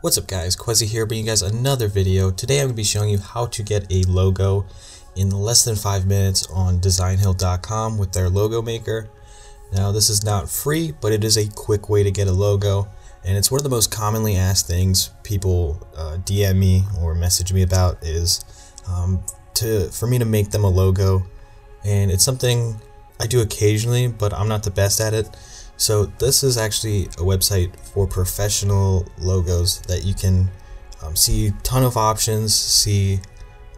What's up guys, Qehzy here bringing you guys another video. Today I'm going to be showing you how to get a logo in less than 5 minutes on designhill.com with their logo maker. Now this is not free, but it is a quick way to get a logo and it's one of the most commonly asked things people uh, DM me or message me about is um, to for me to make them a logo and it's something I do occasionally but I'm not the best at it so this is actually a website for professional logos that you can um, see a ton of options, see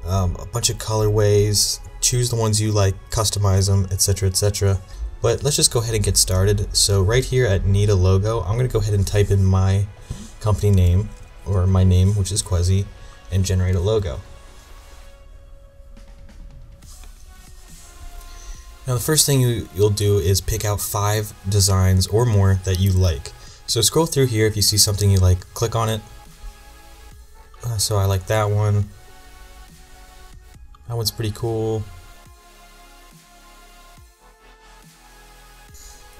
um, a bunch of colorways, choose the ones you like, customize them, etc, etc. But let's just go ahead and get started. So right here at Need a Logo, I'm going to go ahead and type in my company name, or my name, which is Qehzy, and generate a logo. Now the first thing you, you'll do is pick out five designs or more that you like. So scroll through here, if you see something you like, click on it. Uh, so I like that one. That one's pretty cool.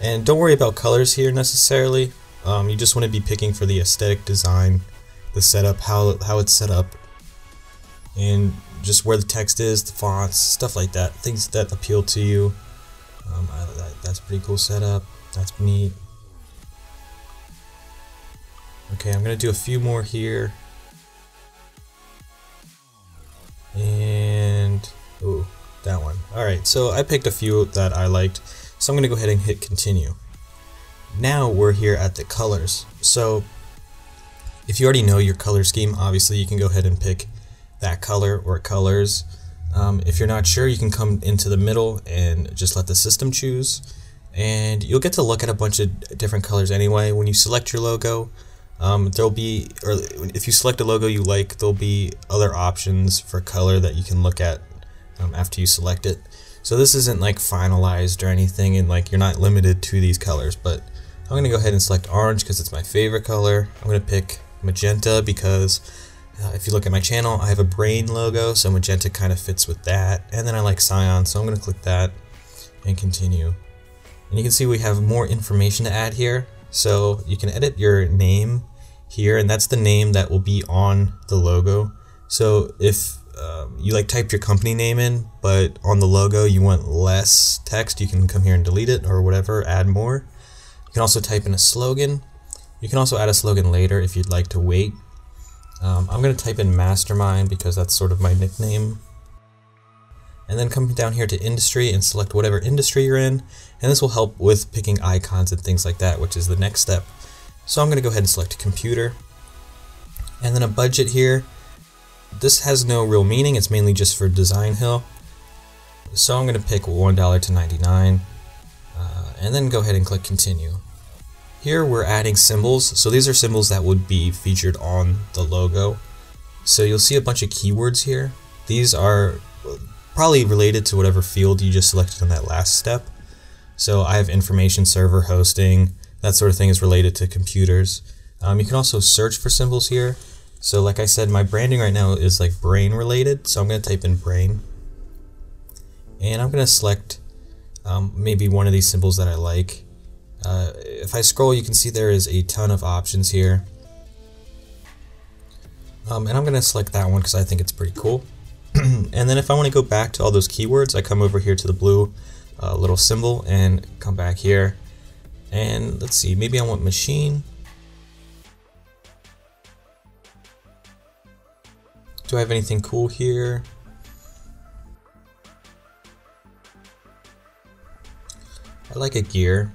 And don't worry about colors here necessarily. Um, you just want to be picking for the aesthetic design, the setup, how, how it's set up, and just where the text is, the fonts, stuff like that, things that appeal to you. Um, I, that, that's pretty cool setup. That's neat. Okay, I'm gonna do a few more here. And oh, that one. All right, so I picked a few that I liked, so I'm gonna go ahead and hit continue. Now we're here at the colors. So if you already know your color scheme, obviously you can go ahead and pick that color or colors. Um, if you're not sure, you can come into the middle and just let the system choose. And you'll get to look at a bunch of different colors anyway. When you select your logo, um, there'll be, or if you select a logo you like, there'll be other options for color that you can look at um, after you select it. So this isn't like finalized or anything, and like you're not limited to these colors. But I'm gonna go ahead and select orange because it's my favorite color. I'm gonna pick magenta because uh, if you look at my channel, I have a brain logo, so magenta kind of fits with that. And then I like cyan, so I'm going to click that and continue. And you can see we have more information to add here. So you can edit your name here, and that's the name that will be on the logo. So if um, you like type your company name in, but on the logo you want less text, you can come here and delete it or whatever, add more. You can also type in a slogan. You can also add a slogan later if you'd like to wait um, I'm going to type in mastermind because that's sort of my nickname. And then come down here to industry and select whatever industry you're in. And this will help with picking icons and things like that, which is the next step. So I'm going to go ahead and select computer. And then a budget here. This has no real meaning, it's mainly just for Designhill. So I'm going to pick $1 to 99 uh, and then go ahead and click continue. Here we're adding symbols. So these are symbols that would be featured on the logo. So you'll see a bunch of keywords here. These are probably related to whatever field you just selected in that last step. So I have information server hosting, that sort of thing is related to computers. Um, you can also search for symbols here. So like I said, my branding right now is like brain related. So I'm going to type in brain. And I'm going to select um, maybe one of these symbols that I like. Uh, if I scroll, you can see there is a ton of options here. Um, and I'm going to select that one because I think it's pretty cool. and then if I want to go back to all those keywords, I come over here to the blue uh, little symbol and come back here. And let's see, maybe I want machine. Do I have anything cool here? I like a gear.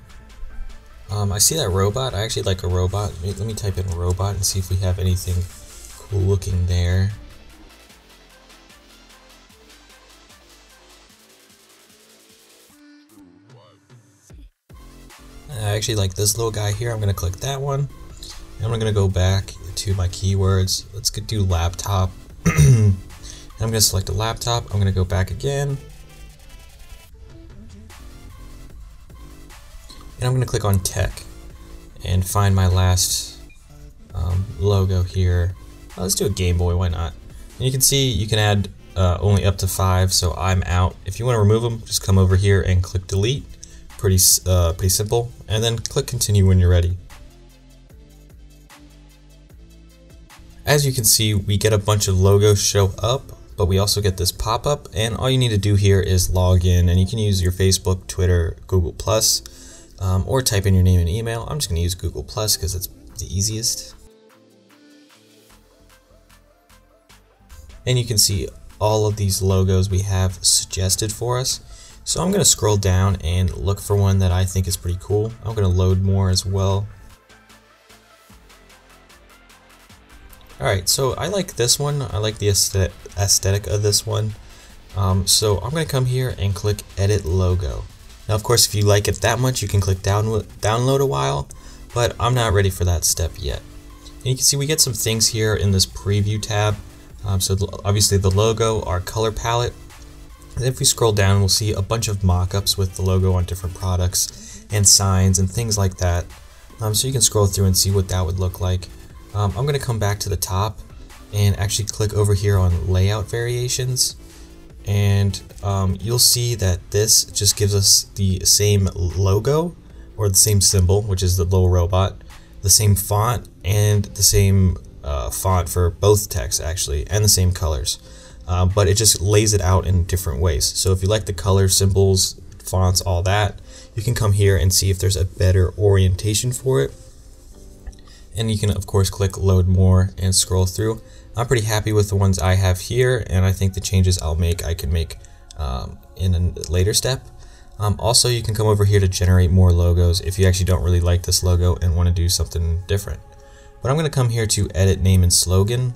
Um, I see that robot. I actually like a robot. Let me type in robot and see if we have anything cool looking there. I actually like this little guy here. I'm going to click that one. And I'm going to go back to my keywords. Let's do laptop. I'm going to select a laptop. I'm going to go back again. And I'm going to click on tech and find my last um, logo here. Oh, let's do a Game Boy, why not? And you can see you can add uh, only up to five, so I'm out. If you want to remove them, just come over here and click delete. Pretty, uh, pretty simple. And then click continue when you're ready. As you can see, we get a bunch of logos show up, but we also get this pop-up, and all you need to do here is log in, and you can use your Facebook, Twitter, Google+, um, or type in your name and email. I'm just going to use Google+, because it's the easiest. And you can see all of these logos we have suggested for us. So I'm going to scroll down and look for one that I think is pretty cool. I'm going to load more as well. Alright, so I like this one. I like the aesthetic of this one. Um, so I'm going to come here and click Edit Logo. Now, of course, if you like it that much, you can click down download a while, but I'm not ready for that step yet. And you can see we get some things here in this preview tab. Um, so obviously the logo, our color palette. And if we scroll down, we'll see a bunch of mock-ups with the logo on different products and signs and things like that. Um, so you can scroll through and see what that would look like. Um, I'm going to come back to the top and actually click over here on layout variations and um, you'll see that this just gives us the same logo or the same symbol which is the little robot the same font and the same uh, font for both texts actually and the same colors. Uh, but it just lays it out in different ways. So if you like the color symbols fonts all that you can come here and see if there's a better orientation for it and you can of course click load more and scroll through. I'm pretty happy with the ones I have here and I think the changes I'll make I can make um, in a later step. Um, also you can come over here to generate more logos if you actually don't really like this logo and want to do something different. But I'm going to come here to edit name and slogan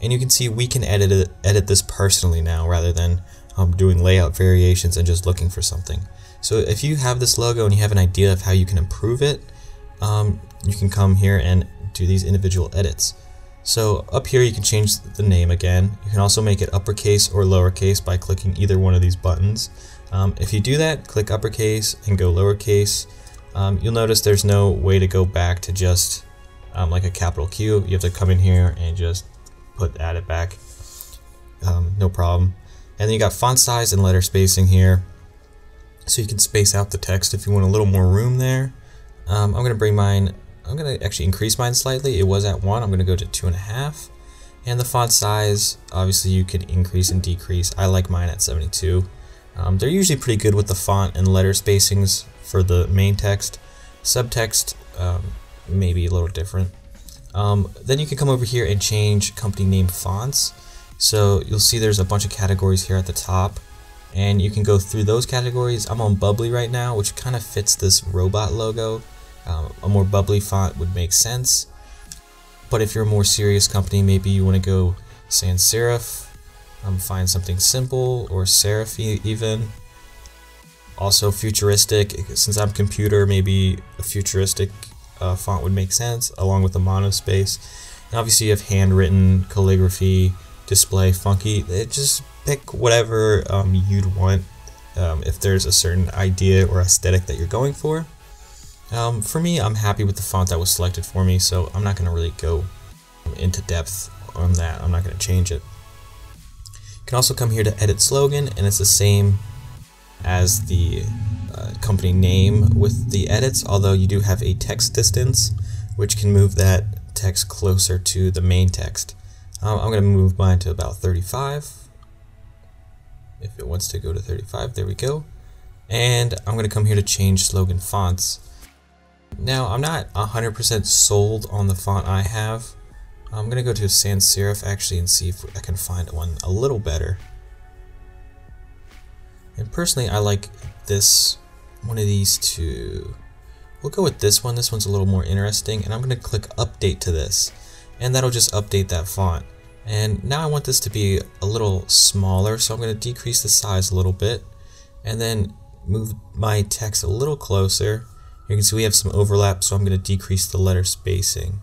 and you can see we can edit it, edit this personally now rather than um, doing layout variations and just looking for something. So if you have this logo and you have an idea of how you can improve it, um, you can come here and do these individual edits. So up here you can change the name again. You can also make it uppercase or lowercase by clicking either one of these buttons. Um, if you do that, click uppercase and go lowercase. Um, you'll notice there's no way to go back to just um, like a capital Q. You have to come in here and just put add it back. Um, no problem. And then you got font size and letter spacing here. So you can space out the text if you want a little more room there. Um, I'm going to bring mine I'm going to actually increase mine slightly. It was at 1. I'm going to go to 2.5. And the font size, obviously you can increase and decrease. I like mine at 72. Um, they're usually pretty good with the font and letter spacings for the main text. Subtext, um, maybe a little different. Um, then you can come over here and change company name fonts. So you'll see there's a bunch of categories here at the top and you can go through those categories. I'm on Bubbly right now, which kind of fits this robot logo. Um, a more bubbly font would make sense. But if you're a more serious company, maybe you want to go sans serif, um, find something simple, or serif even. Also futuristic, since I'm computer, maybe a futuristic uh, font would make sense, along with the monospace. And obviously you have handwritten, calligraphy, display, funky, it just pick whatever um, you'd want um, if there's a certain idea or aesthetic that you're going for. Um, for me, I'm happy with the font that was selected for me, so I'm not going to really go into depth on that. I'm not going to change it. You can also come here to edit slogan, and it's the same as the uh, company name with the edits, although you do have a text distance, which can move that text closer to the main text. Um, I'm going to move mine to about 35. If it wants to go to 35, there we go. And I'm going to come here to change slogan fonts. Now, I'm not 100% sold on the font I have. I'm going to go to sans serif actually and see if I can find one a little better. And personally, I like this, one of these two. We'll go with this one. This one's a little more interesting. And I'm going to click update to this. And that'll just update that font. And now I want this to be a little smaller, so I'm going to decrease the size a little bit. And then move my text a little closer you can see we have some overlap, so I'm going to decrease the letter spacing.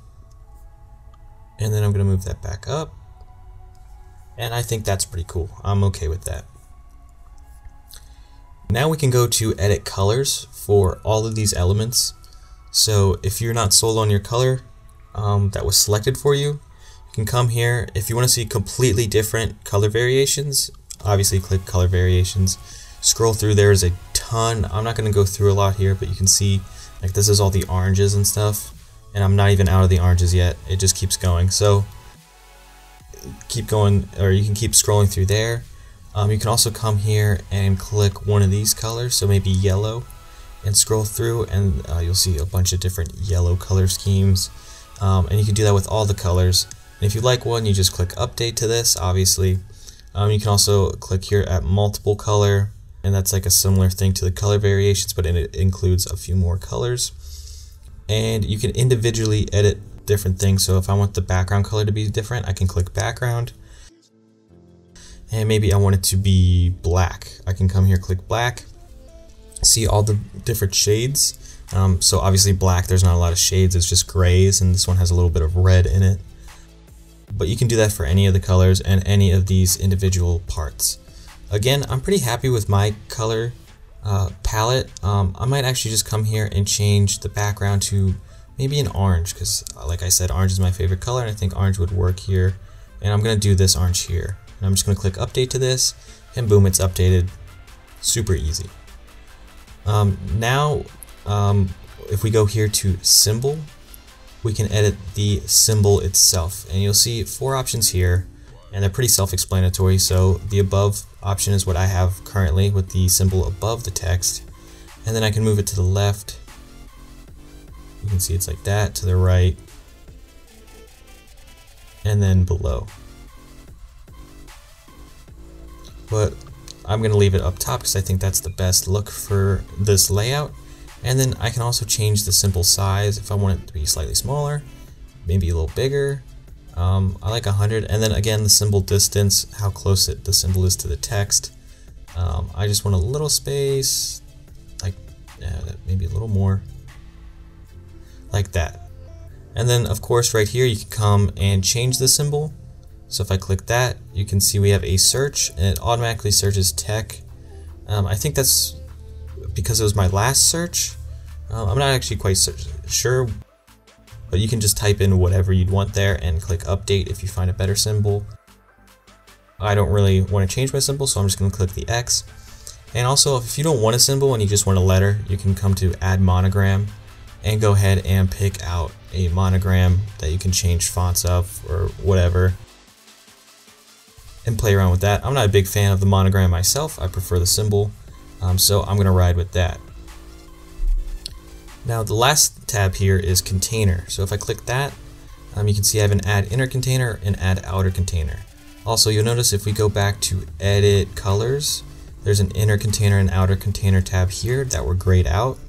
And then I'm going to move that back up. And I think that's pretty cool. I'm okay with that. Now we can go to edit colors for all of these elements. So if you're not sold on your color um, that was selected for you, you can come here. If you want to see completely different color variations, obviously click color variations. Scroll through, there's a ton. I'm not going to go through a lot here, but you can see like this is all the oranges and stuff, and I'm not even out of the oranges yet. It just keeps going. So keep going, or you can keep scrolling through there. Um, you can also come here and click one of these colors, so maybe yellow, and scroll through, and uh, you'll see a bunch of different yellow color schemes. Um, and you can do that with all the colors. And if you like one, you just click update to this, obviously. Um, you can also click here at multiple color, and that's like a similar thing to the color variations, but it includes a few more colors. And you can individually edit different things. So if I want the background color to be different, I can click background and maybe I want it to be black. I can come here, click black, see all the different shades. Um, so obviously black, there's not a lot of shades, it's just grays, and this one has a little bit of red in it. But you can do that for any of the colors and any of these individual parts. Again, I'm pretty happy with my color uh, palette. Um, I might actually just come here and change the background to maybe an orange, because like I said, orange is my favorite color, and I think orange would work here. And I'm going to do this orange here. And I'm just going to click update to this and boom, it's updated. Super easy. Um, now, um, if we go here to symbol, we can edit the symbol itself. And you'll see four options here and they're pretty self-explanatory. So the above option is what I have currently with the symbol above the text. And then I can move it to the left. You can see it's like that, to the right, and then below but I'm going to leave it up top because I think that's the best look for this layout. And then I can also change the symbol size if I want it to be slightly smaller, maybe a little bigger. Um, I like 100. And then again, the symbol distance, how close it, the symbol is to the text. Um, I just want a little space, like yeah, maybe a little more, like that. And then of course right here you can come and change the symbol. So if I click that, you can see we have a search and it automatically searches tech. Um, I think that's because it was my last search. Um, I'm not actually quite sure, but you can just type in whatever you'd want there and click update if you find a better symbol. I don't really want to change my symbol, so I'm just going to click the X. And also, if you don't want a symbol and you just want a letter, you can come to add monogram and go ahead and pick out a monogram that you can change fonts of or whatever and play around with that. I'm not a big fan of the monogram myself, I prefer the symbol, um, so I'm going to ride with that. Now the last tab here is container, so if I click that, um, you can see I have an add inner container and add outer container. Also you'll notice if we go back to edit colors, there's an inner container and outer container tab here that were grayed out.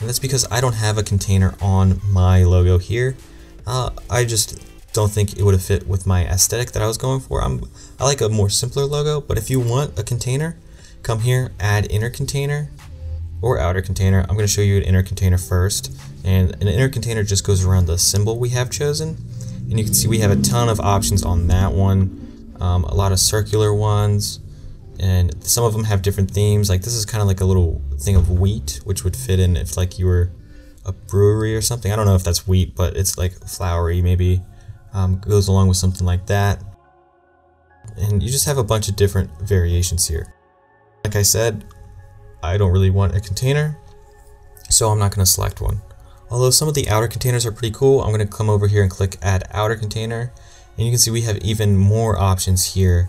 And that's because I don't have a container on my logo here. Uh, I just don't think it would have fit with my aesthetic that I was going for. I'm I like a more simpler logo, but if you want a container, come here, add inner container or outer container. I'm going to show you an inner container first. And an inner container just goes around the symbol we have chosen. And you can see we have a ton of options on that one. Um, a lot of circular ones. And some of them have different themes. Like this is kind of like a little thing of wheat, which would fit in if like you were a brewery or something. I don't know if that's wheat, but it's like flowery maybe um, goes along with something like that. And you just have a bunch of different variations here. Like I said, I don't really want a container, so I'm not going to select one. Although some of the outer containers are pretty cool, I'm going to come over here and click add outer container. And you can see we have even more options here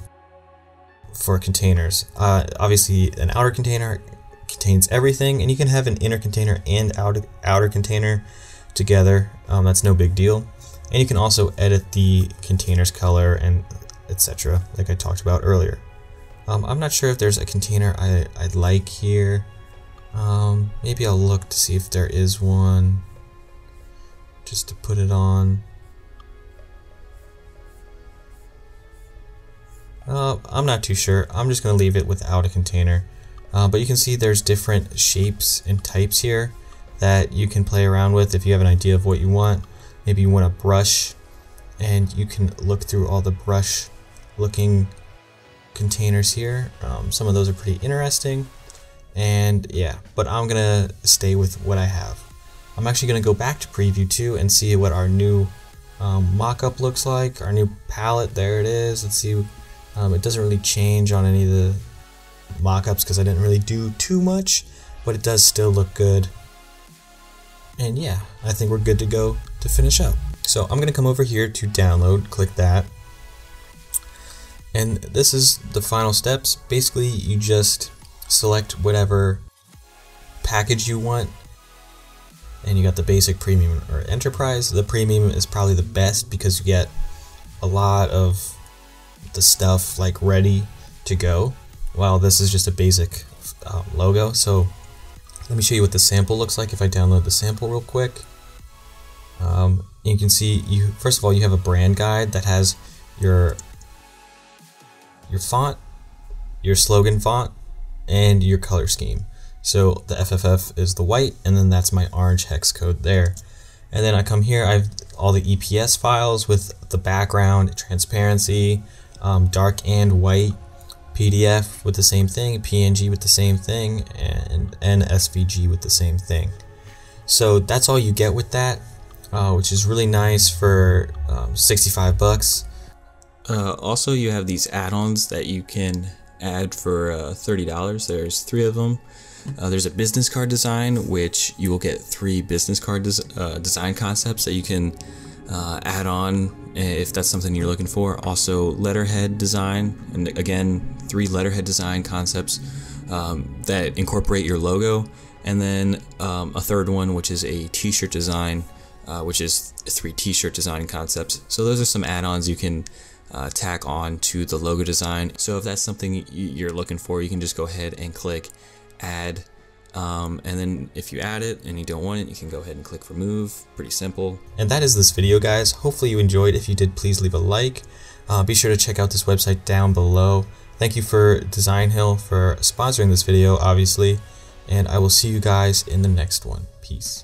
for containers. Uh, obviously an outer container contains everything and you can have an inner container and outer, outer container together. Um, that's no big deal. And you can also edit the container's color and etc. like I talked about earlier. Um, I'm not sure if there's a container I, I'd like here. Um, maybe I'll look to see if there is one just to put it on. Uh, I'm not too sure. I'm just going to leave it without a container. Uh, but you can see there's different shapes and types here that you can play around with if you have an idea of what you want. Maybe you want a brush and you can look through all the brush looking containers here. Um, some of those are pretty interesting and yeah, but I'm gonna stay with what I have. I'm actually gonna go back to preview 2 and see what our new um, mockup looks like, our new palette, there it is. Let's see, um, it doesn't really change on any of the mockups because I didn't really do too much, but it does still look good. And yeah, I think we're good to go to finish up. So I'm to come over here to download, click that. And this is the final steps. Basically, you just select whatever package you want. And you got the basic premium or enterprise. The premium is probably the best because you get a lot of the stuff like ready to go. While this is just a basic uh, logo. So let me show you what the sample looks like if I download the sample real quick. Um, you can see you first of all you have a brand guide that has your your font your slogan font and your color scheme so the FFF is the white, and then that's my orange hex code there. And then I come here, I have all the EPS files with the background, transparency, um, dark and white, PDF with the same thing, PNG with the same thing, and, and SVG with the same thing. So that's all you get with that, uh, which is really nice for um, 65 bucks. Uh, also, you have these add-ons that you can add for uh, $30. There's three of them. Uh, there's a business card design, which you will get three business card des uh, design concepts that you can uh, add on if that's something you're looking for. Also, letterhead design, and again, three letterhead design concepts um, that incorporate your logo. And then um, a third one, which is a t shirt design, uh, which is three t shirt design concepts. So, those are some add ons you can uh, tack on to the logo design. So if that's something you're looking for, you can just go ahead and click add. Um, and then if you add it and you don't want it, you can go ahead and click remove. Pretty simple. And that is this video, guys. Hopefully you enjoyed. If you did, please leave a like. Uh, be sure to check out this website down below. Thank you for Designhill for sponsoring this video, obviously. And I will see you guys in the next one. Peace.